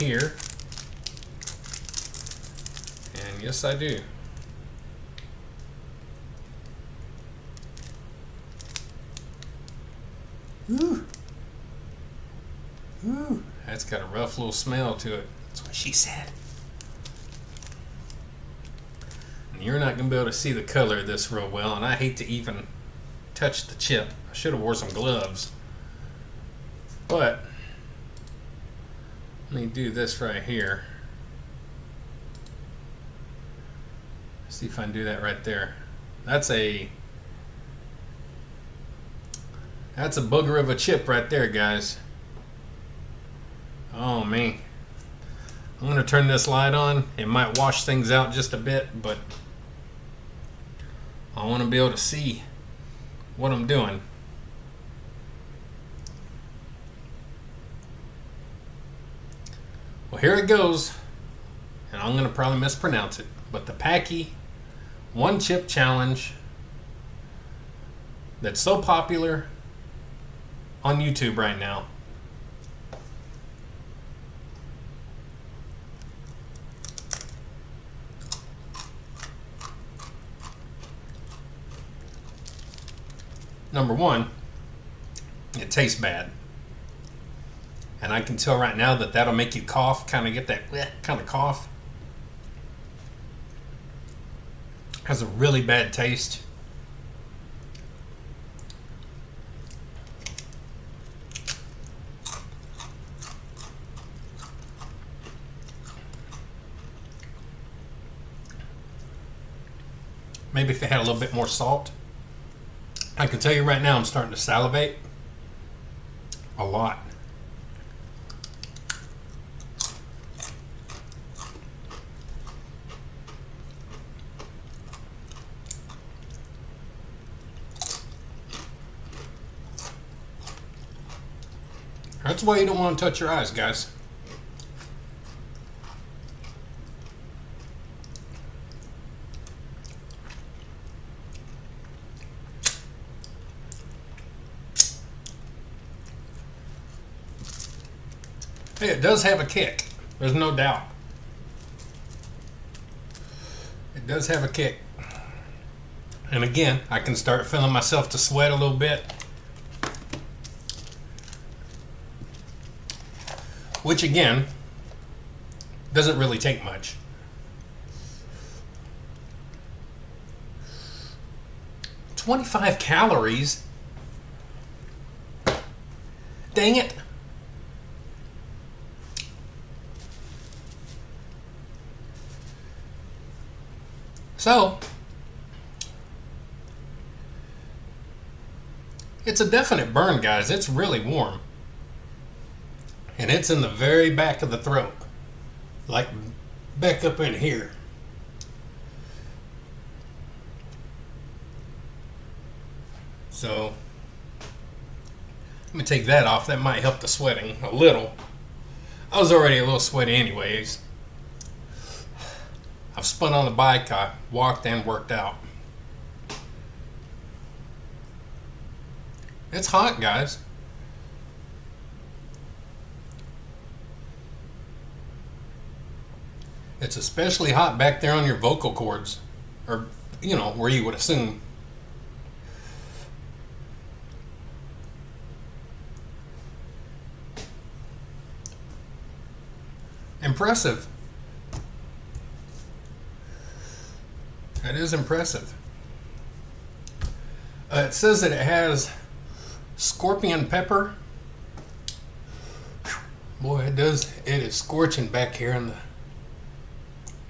here. And yes, I do. Ooh. Ooh. That's got a rough little smell to it. That's what she said. And you're not going to be able to see the color of this real well, and I hate to even touch the chip. I should have wore some gloves. But, let me do this right here. See if I can do that right there. That's a that's a booger of a chip right there, guys. Oh man. I'm gonna turn this light on. It might wash things out just a bit, but I want to be able to see what I'm doing. Well, here it goes, and I'm gonna probably mispronounce it, but the Paqui One Chip Challenge that's so popular on YouTube right now. Number one, it tastes bad. And I can tell right now that that'll make you cough, kind of get that kind of cough. Has a really bad taste. Maybe if it had a little bit more salt. I can tell you right now, I'm starting to salivate a lot. That's why you don't want to touch your eyes, guys. Hey, it does have a kick. There's no doubt. It does have a kick. And again, I can start feeling myself to sweat a little bit. Which again, doesn't really take much. Twenty-five calories. Dang it. So, it's a definite burn, guys. It's really warm. And it's in the very back of the throat. Like back up in here. So, let me take that off. That might help the sweating a little. I was already a little sweaty anyways. I've spun on the bike, I walked and worked out. It's hot, guys. It's especially hot back there on your vocal cords, or, you know, where you would assume. Impressive. That is impressive. Uh, it says that it has scorpion pepper. Boy, it does. It is scorching back here in the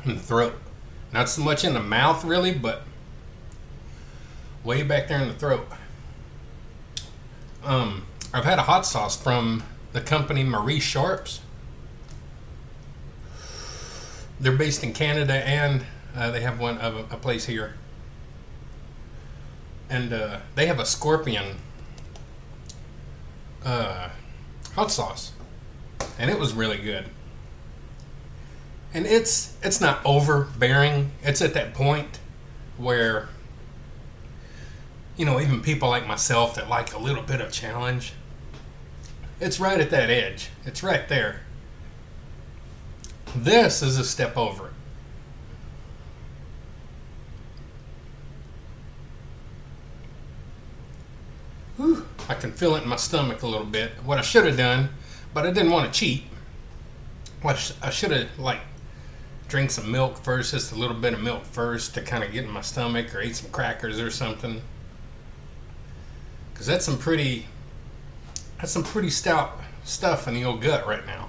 in the throat. Not so much in the mouth, really, but way back there in the throat. Um, I've had a hot sauce from the company Marie Sharps. They're based in Canada and uh, they have one of a, a place here, and uh, they have a scorpion uh, hot sauce, and it was really good. And it's it's not overbearing. It's at that point where you know even people like myself that like a little bit of challenge. It's right at that edge. It's right there. This is a step over. Whew, I can feel it in my stomach a little bit. What I should have done, but I didn't want to cheat. What I should have like drink some milk first, just a little bit of milk first to kind of get in my stomach, or eat some crackers or something. Cause that's some pretty, that's some pretty stout stuff in the old gut right now.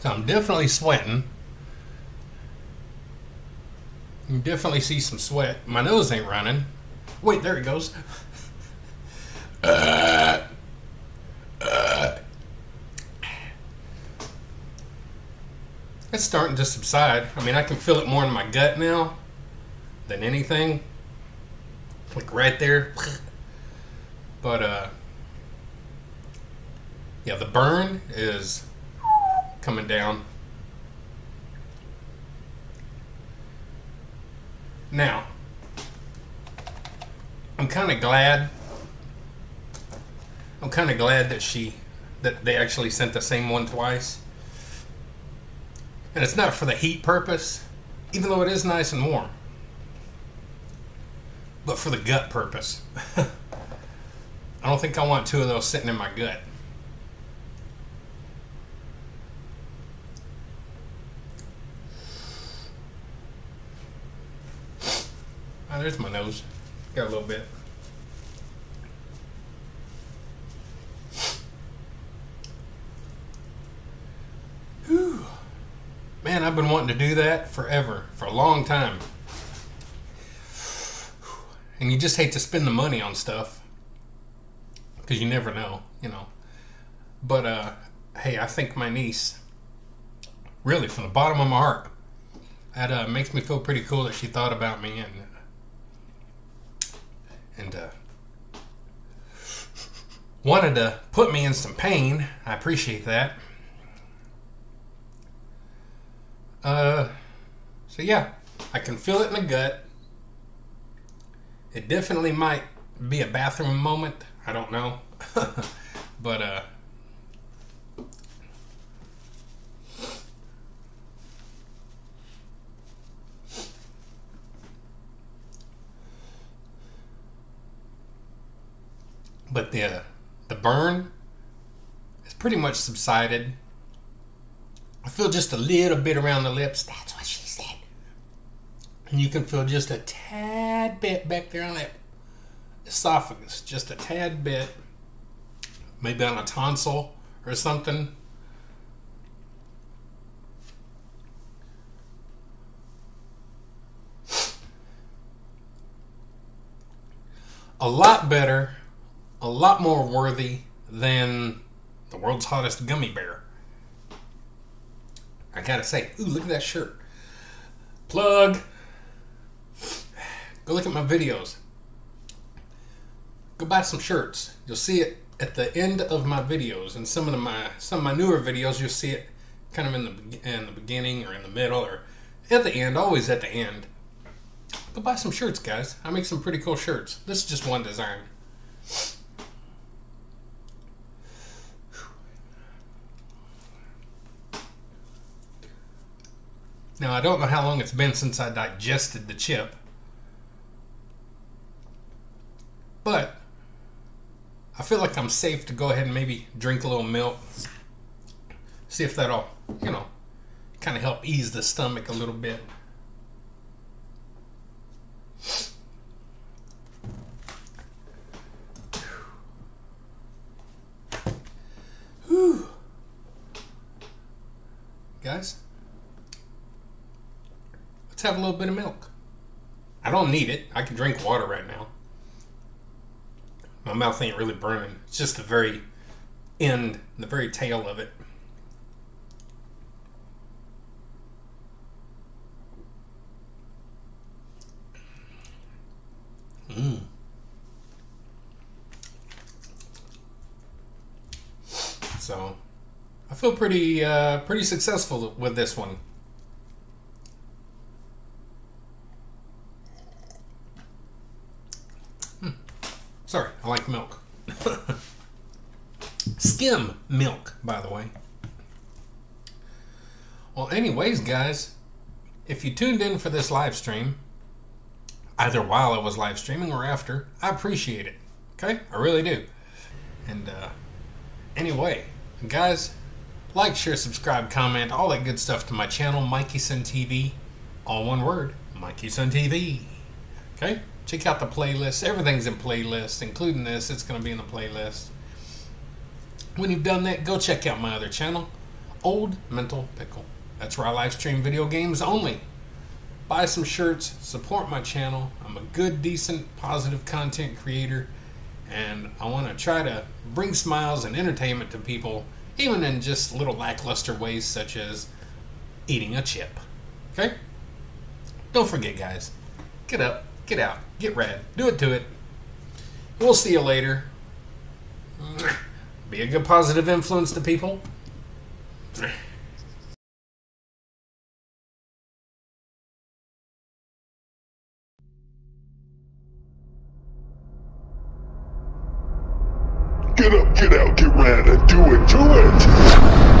So I'm definitely sweating. You definitely see some sweat. My nose ain't running. Wait, there it goes. Uh, uh. It's starting to subside. I mean, I can feel it more in my gut now than anything. Like right there. But, uh, yeah, the burn is coming down. Now, I'm kind of glad. I'm kind of glad that she, that they actually sent the same one twice. And it's not for the heat purpose, even though it is nice and warm, but for the gut purpose. I don't think I want two of those sitting in my gut. Oh, there's my nose. Got a little bit. Whew. Man, I've been wanting to do that forever, for a long time. And you just hate to spend the money on stuff because you never know, you know. But uh, hey, I think my niece, really from the bottom of my heart, that uh, makes me feel pretty cool that she thought about me and and uh, wanted to put me in some pain. I appreciate that. Uh, so yeah, I can feel it in the gut. It definitely might be a bathroom moment. I don't know, but uh. But the the burn has pretty much subsided. I feel just a little bit around the lips. That's what she said. And you can feel just a tad bit back there on that esophagus. Just a tad bit. Maybe on a tonsil or something. A lot better, a lot more worthy than the world's hottest gummy bear. I gotta say, ooh, look at that shirt. Plug. Go look at my videos. Go buy some shirts. You'll see it at the end of my videos, and some of my some of my newer videos, you'll see it kind of in the in the beginning or in the middle or at the end. Always at the end. Go buy some shirts, guys. I make some pretty cool shirts. This is just one design. Now, I don't know how long it's been since I digested the chip. But I feel like I'm safe to go ahead and maybe drink a little milk. See if that'll, you know, kind of help ease the stomach a little bit. Guys? Let's have a little bit of milk. I don't need it. I can drink water right now. My mouth ain't really burning. It's just the very end, the very tail of it. Mmm. So, I feel pretty uh, pretty successful with this one. Sorry, I like milk. skim milk, by the way. Well, anyways, guys, if you tuned in for this live stream, either while I was live streaming or after, I appreciate it. Okay? I really do. And uh, anyway, guys, like, share, subscribe, comment, all that good stuff to my channel, Mikieson TV. All one word, Mikieson TV. Okay? Check out the playlist. Everything's in playlist, including this. It's going to be in the playlist. When you've done that, go check out my other channel, Old Mental Pickle. That's where I live stream video games only. Buy some shirts, support my channel. I'm a good, decent, positive content creator, and I want to try to bring smiles and entertainment to people, even in just little lackluster ways such as eating a chip. Okay? Don't forget, guys. Get up, get out, get rad, do it to it. We'll see you later. Be a good positive influence to people. Get up, get out, get rad, and do it to it!